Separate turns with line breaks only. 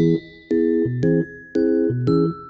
Thank you.